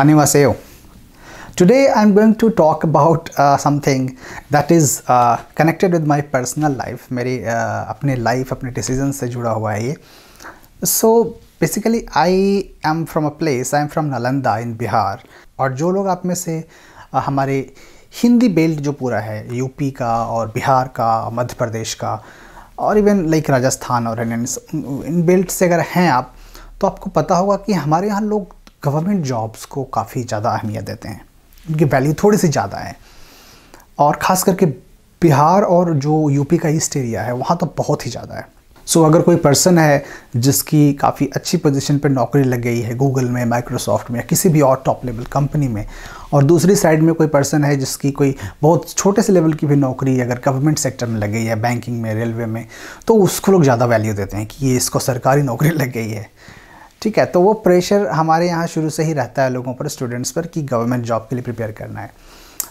Annyeonghaseyo. Today I'm going to talk about uh, something that is uh, connected with my personal life. मेरी uh, अपने life अपने decisions से जुड़ा हुआ है ये So basically I am from a place, I am from Nalanda in Bihar और जो लोग आप में से uh, हमारे हिंदी बेल्ट जो पूरा है यूपी का और बिहार का मध्य प्रदेश का और इवन लाइक राजस्थान और इन बेल्ट से अगर हैं आप तो आपको पता होगा कि हमारे यहाँ लोग गवर्नमेंट जॉब्स को काफ़ी ज़्यादा अहमियत देते हैं। उनकी वैल्यू थोड़ी सी ज़्यादा है। और ख़ास करके बिहार और जो यूपी का ईस्ट एरिया है वहाँ तो बहुत ही ज़्यादा है। सो so, अगर कोई पर्सन है जिसकी काफ़ी अच्छी पोजीशन पर नौकरी लग गई है गूगल में माइक्रोसॉफ्ट में या किसी भी और टॉप लेवल कंपनी में और दूसरी साइड में कोई पर्सन है जिसकी कोई बहुत छोटे से लेवल की भी नौकरी अगर गवर्नमेंट सेक्टर में लग गई है बैंकिंग में रेलवे में तो उसको लोग ज़्यादा वैल्यू देते हैं कि ये इसको सरकारी नौकरी लग गई है। ठीक है तो वो प्रेशर हमारे यहाँ शुरू से ही रहता है लोगों पर स्टूडेंट्स पर कि गवर्नमेंट जॉब के लिए प्रिपेयर करना है।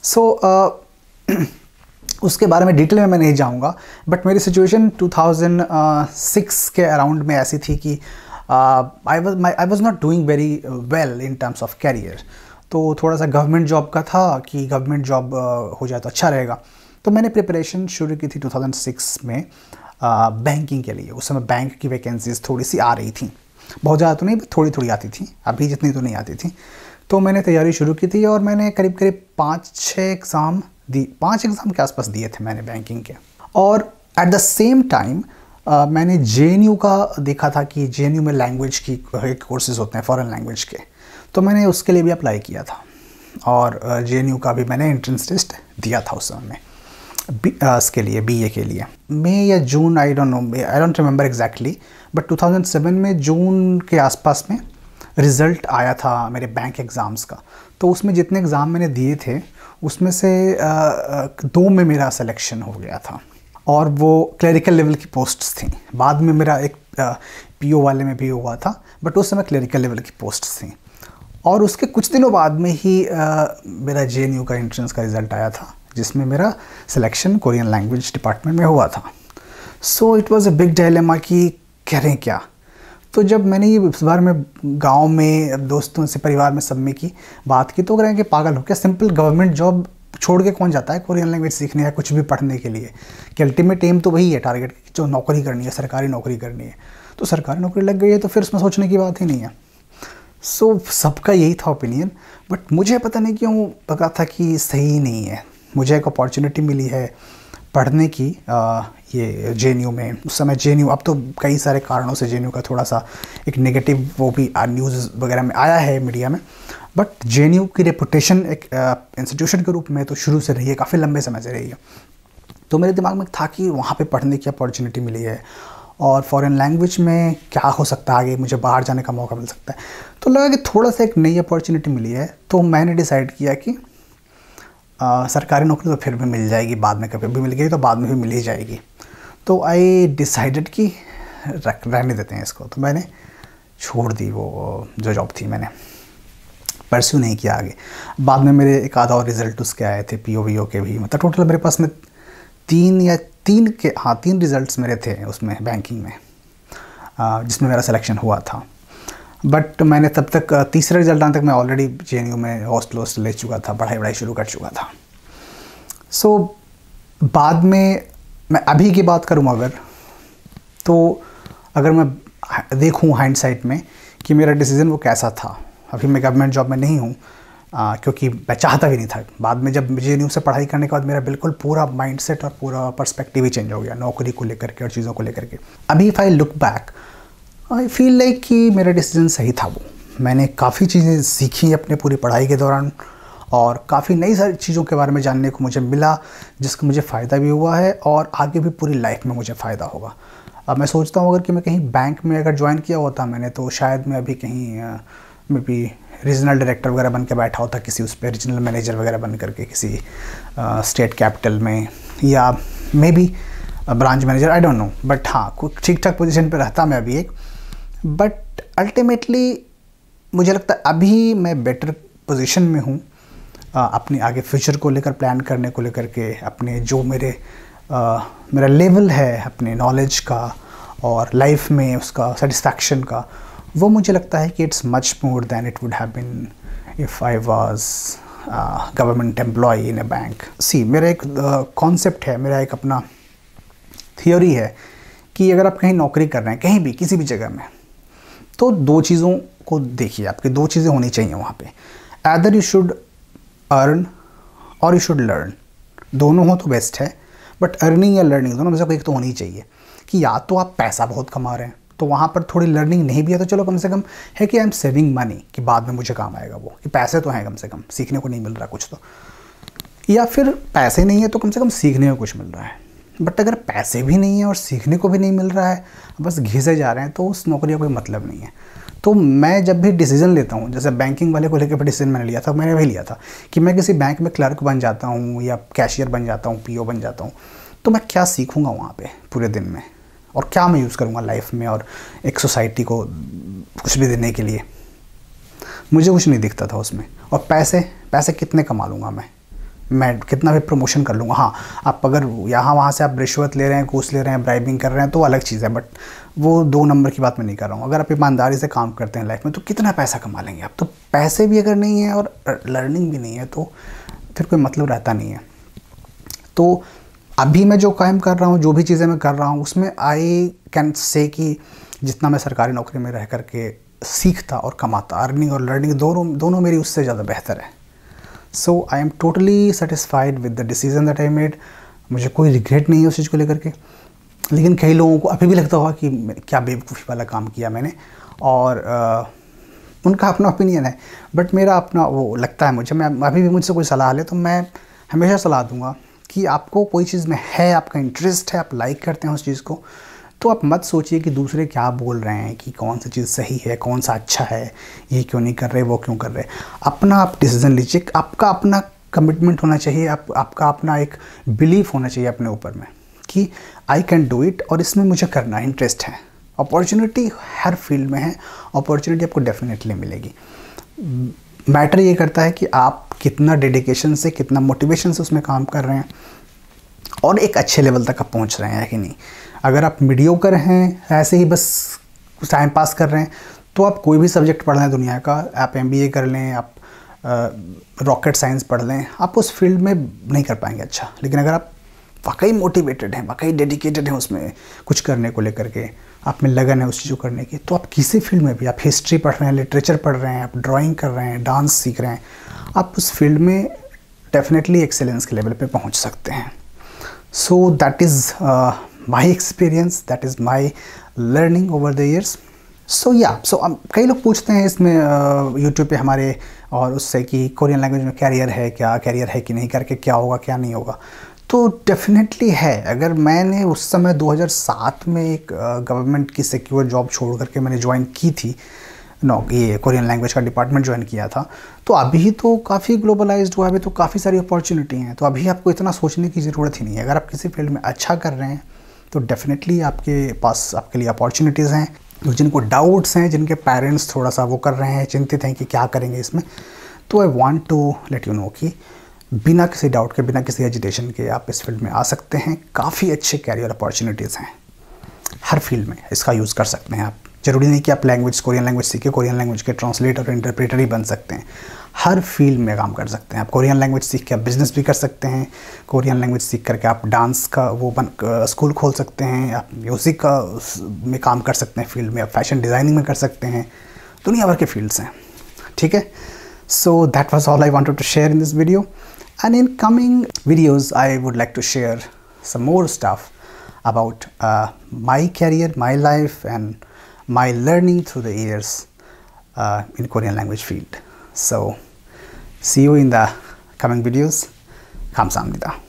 सो so, uh, उसके बारे में डिटेल में मैं नहीं जाऊँगा बट मेरी सिचुएशन 2006 के अराउंड में ऐसी थी कि I was I was not doing very well in terms of career तो थोड़ा सा गवर्नमेंट जॉब का था कि गवर्नमेंट जॉब uh, हो जाए तो अच्छा रहेगा। तो मैंने प्रिपरेशन शुरू की थी 2006 में बैंकिंग uh, के लिए। उस समय बैंक की वैकेंसीज थोड़ी सी आ रही थी। बहुत ज़्यादा तो नहीं थोड़ी थोड़ी आती थी, अभी जितनी तो नहीं आती थी। तो मैंने तैयारी शुरू की थी और मैंने करीब करीब पाँच छः एग्ज़ाम दी, पाँच एग्ज़ाम के आसपास दिए थे मैंने बैंकिंग के। और एट द सेम टाइम मैंने जेएनयू का देखा था कि जेएनयू में लैंग्वेज की कोर्सेज होते हैं फॉरेन लैंग्वेज के। तो मैंने उसके लिए भी अप्लाई किया था। और जेएनयू का भी मैंने एंट्रेंस टेस्ट दिया था उस समय में। इसके लिए बीए के लिए। मई या जून I don't know I don't remember exactly but 2007 में जून के आसपास में रिज़ल्ट आया था मेरे बैंक एग्ज़ाम्स का। तो उसमें जितने एग्ज़ाम मैंने दिए थे उसमें से दो में मेरा सिलेक्शन हो गया था और वो क्लरिकल लेवल की पोस्ट्स थी। बाद में मेरा एक पीओ वाले में भी हुआ था बट उस समय क्लरिकल लेवल की पोस्ट्स थी। और उसके कुछ दिनों बाद में ही आ, मेरा जेएनयू का एंट्रेंस का रिज़ल्ट आया था। जिसमें मेरा सिलेक्शन कोरियन लैंग्वेज डिपार्टमेंट में हुआ था। So it was a big dilemma कि करें क्या? तो जब मैंने ये इस बार में गाँव में दोस्तों से परिवार में सब में की बात की तो कह रहे हैं कि पागल हो क्या? सिंपल गवर्नमेंट जॉब छोड़ के कौन जाता है कोरियन लैंग्वेज सीखने या कुछ भी पढ़ने के लिए? कि अल्टीमेट एम तो वही है टारगेट जो नौकरी करनी है सरकारी नौकरी करनी है। तो सरकारी नौकरी लग गई है तो फिर उसमें सोचने की बात ही नहीं है। सो so, सबका यही था ओपिनियन बट मुझे पता नहीं क्यों पता था कि सही नहीं है। मुझे एक अपॉर्चुनिटी मिली है पढ़ने की आ, ये जेएनयू में। उस समय जेएनयू अब तो कई सारे कारणों से जेएनयू का थोड़ा सा एक नेगेटिव वो भी न्यूज़ वगैरह में आया है मीडिया में। बट जेएनयू की रेपुटेशन एक इंस्टीट्यूशन के रूप में तो शुरू से रही है काफ़ी लंबे समय से रही है। तो मेरे दिमाग में था कि वहाँ पे पढ़ने की अपॉर्चुनिटी मिली है। और फॉरेन लैंग्वेज में क्या हो सकता है आगे मुझे बाहर जाने का मौका मिल सकता है। तो लगा कि थोड़ा सा एक नई अपॉर्चुनिटी मिली है। तो मैंने डिसाइड किया कि आ, सरकारी नौकरी तो फिर भी मिल जाएगी बाद में कभी भी मिल गई तो बाद में भी मिल ही जाएगी। तो आई डिसाइडेड कि रख रहने देते हैं इसको। तो मैंने छोड़ दी वो जो जॉब थी मैंने। परस्यू नहीं किया आगे। बाद में मेरे एक आधा और रिज़ल्ट उसके आए थे पी ओ वी ओ के भी। मतलब टोटल मेरे पास में तीन या तीन के हाँ तीन रिज़ल्ट्स मेरे थे उसमें बैंकिंग में जिसमें मेरा सिलेक्शन हुआ था। बट मैंने तब तक तीसरे रिज़ल्ट आने तक मैं ऑलरेडी जे में हॉस्टल हॉस्टल ले चुका था पढ़ाई वढ़ाई शुरू कर चुका था। सो so, बाद में मैं अभी की बात करूँ अगर तो अगर मैं देखूँ हाइंड में कि मेरा डिसीज़न वो कैसा था। अभी मैं गवर्नमेंट जॉब में नहीं हूँ क्योंकि मैं चाहता भी नहीं था। बाद में जब जे से पढ़ाई करने के बाद मेरा बिल्कुल पूरा माइंडसेट और पूरा पर्सपेक्टिव ही चेंज हो गया नौकरी को लेकर के और चीज़ों को लेकर के। अभी if I look back I feel like कि मेरा डिसीज़न सही था वो। मैंने काफ़ी चीज़ें सीखी अपने पूरी पढ़ाई के दौरान और काफ़ी नई सारी चीज़ों के बारे में जानने को मुझे मिला, जिसका मुझे फ़ायदा भी हुआ है और आगे भी पूरी लाइफ में मुझे फ़ायदा होगा। अब मैं सोचता हूँ, अगर कि मैं कहीं बैंक में अगर ज्वाइन किया होता मैंने तो शायद मैं अभी कहीं मे बी रीजनल डायरेक्टर वगैरह बन के बैठा होता किसी उस पर रीजनल मैनेजर वगैरह बन करके किसी स्टेट कैपिटल में या maybe branch manager I don't know but हाँ कुछ ठीक ठाक पोजीशन पे रहता मैं अभी एक। बट अल्टीमेटली मुझे लगता है अभी मैं बेटर पोजीशन में हूँ। अपने आगे फ्यूचर को लेकर प्लान करने को लेकर के अपने जो मेरे आ, मेरा लेवल है अपने नॉलेज का और लाइफ में उसका सेटिस्फैक्शन का वो मुझे लगता है कि it's much more than it would have been if I was government employ in a bank सी मेरा एक कॉन्सेप्ट uh, है मेरा एक अपना थियोरी है कि अगर आप कहीं नौकरी कर रहे हैं कहीं भी किसी भी जगह में तो दो चीज़ों को देखिए आपकी दो चीज़ें होनी चाहिए वहाँ पे। एदर यू शुड अर्न और यू शुड लर्न दोनों हो तो बेस्ट है बट अर्निंग या लर्निंग दोनों में से एक तो होनी चाहिए। कि या तो आप पैसा बहुत कमा रहे हैं तो वहाँ पर थोड़ी लर्निंग नहीं भी है तो चलो कम से कम है कि आई एम सेविंग मनी कि बाद में मुझे काम आएगा वो, कि पैसे तो हैं कम से कम, सीखने को नहीं मिल रहा कुछ तो। या फिर पैसे नहीं है तो कम से कम सीखने को कुछ मिल रहा है। बट अगर पैसे भी नहीं है और सीखने को भी नहीं मिल रहा है, बस घिसे जा रहे हैं तो उस नौकरी का कोई मतलब नहीं है। तो मैं जब भी डिसीज़न लेता हूँ, जैसे बैंकिंग वाले को लेकर भी डिसीज़न मैंने लिया था, मैंने वही लिया था कि मैं किसी बैंक में क्लर्क बन जाता हूँ या कैशियर बन जाता हूँ पीओ बन जाता हूँ तो मैं क्या सीखूँगा वहाँ पर पूरे दिन में? और क्या मैं यूज़ करूँगा लाइफ में और एक सोसाइटी को कुछ भी देने के लिए? मुझे कुछ नहीं दिखता था उसमें। और पैसे पैसे कितने कमा लूँगा मैं? मैं कितना भी प्रमोशन कर लूँगा। हाँ आप अगर यहाँ वहाँ से आप रिश्वत ले रहे हैं, घूस ले रहे हैं ब्राइबिंग कर रहे हैं तो अलग चीज़ है बट वो दो नंबर की बात मैं नहीं कर रहा हूँ। अगर आप ईमानदारी से काम करते हैं लाइफ में तो कितना पैसा कमा लेंगे आप? तो पैसे भी अगर नहीं है और लर्निंग भी नहीं है तो फिर कोई मतलब रहता नहीं है। तो अभी मैं जो काम कर रहा हूँ, जो भी चीज़ें मैं कर रहा हूँ, उसमें आई कैन से कि जितना मैं सरकारी नौकरी में रह कर के सीखता और कमाता अर्निंग और लर्निंग दोनों दोनों मेरी उससे ज़्यादा बेहतर है। So I am totally satisfied with the decision that I made मुझे कोई रिग्रेट नहीं है उस चीज़ को लेकर के। लेकिन कई लोगों को अभी भी लगता होगा कि क्या बेवकूफ़ी वाला काम किया मैंने। और आ, उनका अपना ओपिनियन है। बट मेरा अपना वो लगता है मुझे। मैं अभी भी मुझसे कोई सलाह ले तो मैं हमेशा सलाह दूँगा कि आपको कोई चीज़ में है आपका इंटरेस्ट है आप लाइक करते हैं उस चीज़ को। तो आप मत सोचिए कि दूसरे क्या बोल रहे हैं कि कौन सी चीज़ सही है, कौन सा अच्छा है, ये क्यों नहीं कर रहे, वो क्यों कर रहे। अपना आप डिसीज़न लीजिए, आपका अपना कमिटमेंट होना चाहिए, आप, आपका अपना एक बिलीफ होना चाहिए अपने ऊपर में कि आई कैन डू इट और इसमें मुझे करना इंटरेस्ट है। अपॉर्चुनिटी हर फ़ील्ड में है अपॉर्चुनिटी आपको डेफिनेटली मिलेगी। मैटर ये करता है कि आप कितना डेडिकेशन से, कितना मोटिवेशन से उसमें काम कर रहे हैं और एक अच्छे लेवल तक आप पहुँच रहे हैं कि नहीं? अगर आप मीडियोकर हैं, ऐसे ही बस टाइम पास कर रहे हैं तो आप कोई भी सब्जेक्ट पढ़ लें दुनिया का। आप एमबीए कर लें, आप रॉकेट साइंस पढ़ लें, आप उस फ़ील्ड में नहीं कर पाएँगे अच्छा। लेकिन अगर आप वाकई मोटिवेटेड हैं, वाकई डेडिकेटेड हैं उसमें कुछ करने को लेकर के, आप में लगन है उस चीज़ को करने की तो आप किसी फ़ील्ड में भी, आप हिस्ट्री पढ़ रहे हैं लिटरेचर पढ़ रहे हैं, आप ड्राइंग कर रहे हैं डांस सीख रहे हैं, आप उस फ़ील्ड में डेफिनेटली एक्सेलेंस के लेवल पे पहुँच सकते हैं। So that is my experience that is my learning over the years so yeah so कई लोग पूछते हैं इसमें यूट्यूब uh, पे हमारे और उससे कि कोरियन लैंग्वेज में कैरियर है क्या कैरियर है कि नहीं करके क्या होगा क्या नहीं होगा। तो डेफिनेटली है। अगर मैंने उस समय 2007 में एक गवर्नमेंट की सिक्योर जॉब छोड़ करके मैंने ज्वाइन की थी नो ये कोरियन लैंग्वेज का डिपार्टमेंट ज्वाइन किया था तो अभी तो काफ़ी ग्लोबलाइज्ड हुआ अभी तो काफ़ी सारी अपॉर्चुनिटी हैं। तो अभी आपको इतना सोचने की ज़रूरत ही नहीं है। अगर आप किसी फ़ील्ड में अच्छा कर रहे हैं तो डेफिनेटली आपके पास, आपके लिए अपॉर्चुनिटीज़ हैं। तो जिनको डाउट्स हैं, जिनके पेरेंट्स थोड़ा सा वो कर रहे हैं, चिंतित हैं कि क्या करेंगे इसमें तो I want to let you know कि बिना किसी डाउट के, बिना किसी एजुटेशन के आप इस फ़ील्ड में आ सकते हैं। काफ़ी अच्छे कैरियर अपॉर्चुनिटीज़ हैं। हर फ़ील्ड में इसका यूज़ कर सकते हैं आप। ज़रूरी नहीं कि आप लैंग्वेज कोरियन लैंग्वेज सीखे कोरियन लैंग्वेज के ट्रांसलेटर और इंटरप्रेटर ही बन सकते हैं। हर फ़ील्ड में काम कर सकते हैं आप। कोरियन लैंग्वेज सीख के आप बिज़नेस भी कर सकते हैं। कोरियन लैंग्वेज सीख करके आप डांस का वो बन स्कूल खोल सकते हैं। आप म्यूज़िक का में काम कर सकते हैं फ़ील्ड में। आप फ़ैशन डिज़ाइनिंग में कर सकते हैं। दुनिया भर के फील्ड्स हैं। ठीक है? So that was all I wanted to share in this video in coming videos I would like to share some more stuff about uh, my career, my life and my learning through the years uh, in Korean language field. So see you in the coming videos. 감사합니다.